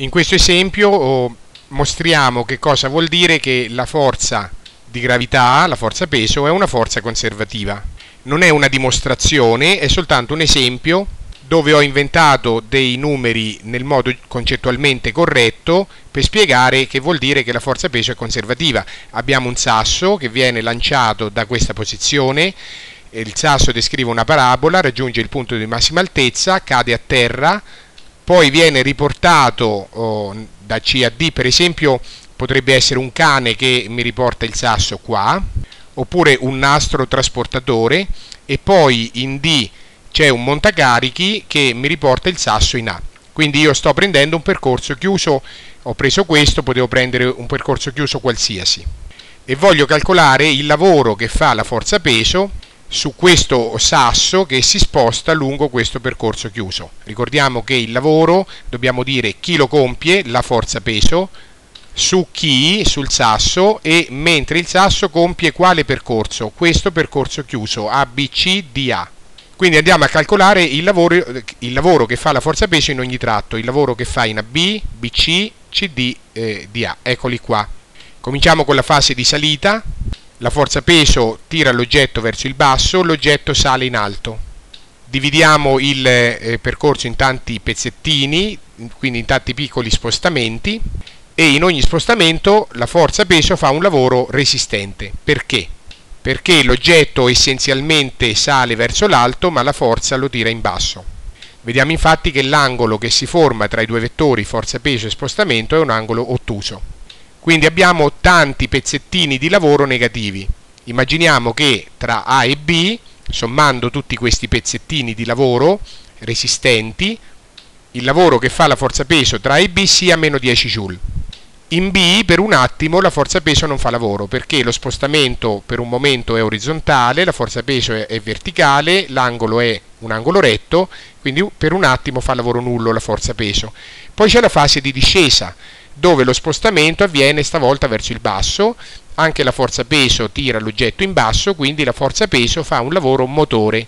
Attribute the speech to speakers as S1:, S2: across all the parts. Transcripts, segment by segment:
S1: In questo esempio oh, mostriamo che cosa vuol dire che la forza di gravità, la forza peso, è una forza conservativa. Non è una dimostrazione, è soltanto un esempio dove ho inventato dei numeri nel modo concettualmente corretto per spiegare che vuol dire che la forza peso è conservativa. Abbiamo un sasso che viene lanciato da questa posizione, il sasso descrive una parabola, raggiunge il punto di massima altezza, cade a terra, poi viene riportato oh, da C a D, per esempio potrebbe essere un cane che mi riporta il sasso qua, oppure un nastro trasportatore e poi in D c'è un montacarichi che mi riporta il sasso in A. Quindi io sto prendendo un percorso chiuso, ho preso questo, potevo prendere un percorso chiuso qualsiasi. E voglio calcolare il lavoro che fa la forza peso su questo sasso che si sposta lungo questo percorso chiuso. Ricordiamo che il lavoro dobbiamo dire chi lo compie, la forza peso, su chi, sul sasso, e mentre il sasso compie quale percorso? Questo percorso chiuso, ABCDA. Quindi andiamo a calcolare il lavoro, il lavoro, che fa la forza peso in ogni tratto, il lavoro che fa in AB, BC, CD, eh, DA. Eccoli qua. Cominciamo con la fase di salita, la forza peso tira l'oggetto verso il basso, l'oggetto sale in alto. Dividiamo il eh, percorso in tanti pezzettini, quindi in tanti piccoli spostamenti e in ogni spostamento la forza peso fa un lavoro resistente. Perché? Perché l'oggetto essenzialmente sale verso l'alto ma la forza lo tira in basso. Vediamo infatti che l'angolo che si forma tra i due vettori forza peso e spostamento è un angolo ottuso. Quindi abbiamo tanti pezzettini di lavoro negativi. Immaginiamo che tra A e B, sommando tutti questi pezzettini di lavoro resistenti, il lavoro che fa la forza peso tra A e B sia meno 10 joule. In B per un attimo la forza peso non fa lavoro perché lo spostamento per un momento è orizzontale, la forza peso è, verticale, l'angolo è un angolo retto, quindi per un attimo fa lavoro nullo la forza peso. Poi c'è la fase di discesa dove lo spostamento avviene stavolta verso il basso, anche la forza peso tira l'oggetto in basso, quindi la forza peso fa un lavoro motore.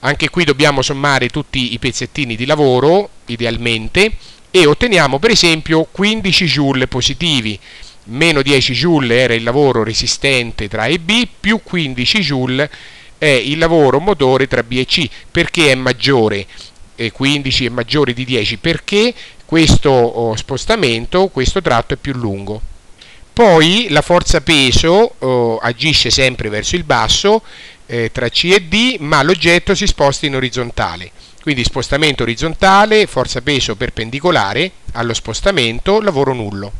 S1: Anche qui dobbiamo sommare tutti i pezzettini di lavoro, idealmente, e otteniamo per esempio 15 joule positivi. Meno 10 joule era il lavoro resistente tra A e B, più 15 joule è il lavoro motore tra B e C. Perché è maggiore? 15 è maggiore di 10 perché questo oh, spostamento, questo tratto è più lungo. Poi la forza peso oh, agisce sempre verso il basso eh, tra C e D, ma l'oggetto si sposta in orizzontale. Quindi spostamento orizzontale, forza peso perpendicolare allo spostamento, lavoro nullo.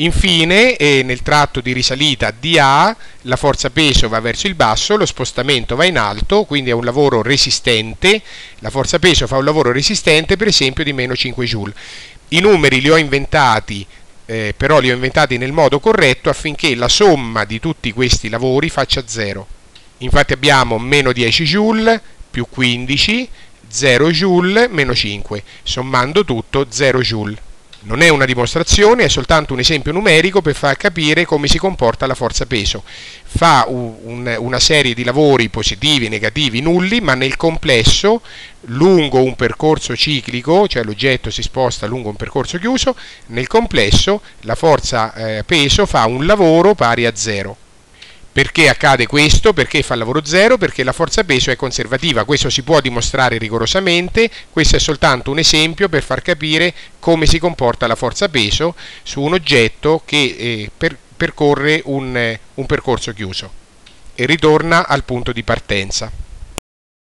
S1: Infine, eh, nel tratto di risalita DA, la forza peso va verso il basso, lo spostamento va in alto, quindi è un lavoro resistente. La forza peso fa un lavoro resistente, per esempio, di meno 5 joule. I numeri li ho inventati, eh, però li ho inventati nel modo corretto affinché la somma di tutti questi lavori faccia 0. Infatti abbiamo meno 10 joule più 15, 0 joule meno 5, sommando tutto 0 joule. Non è una dimostrazione, è soltanto un esempio numerico per far capire come si comporta la forza peso. Fa un, una serie di lavori positivi, negativi, nulli, ma nel complesso, lungo un percorso ciclico, cioè l'oggetto si sposta lungo un percorso chiuso, nel complesso la forza eh, peso fa un lavoro pari a zero. Perché accade questo? Perché fa lavoro zero? Perché la forza peso è conservativa. Questo si può dimostrare rigorosamente, questo è soltanto un esempio per far capire come si comporta la forza peso su un oggetto che eh, per, percorre un, un percorso chiuso e ritorna al punto di partenza.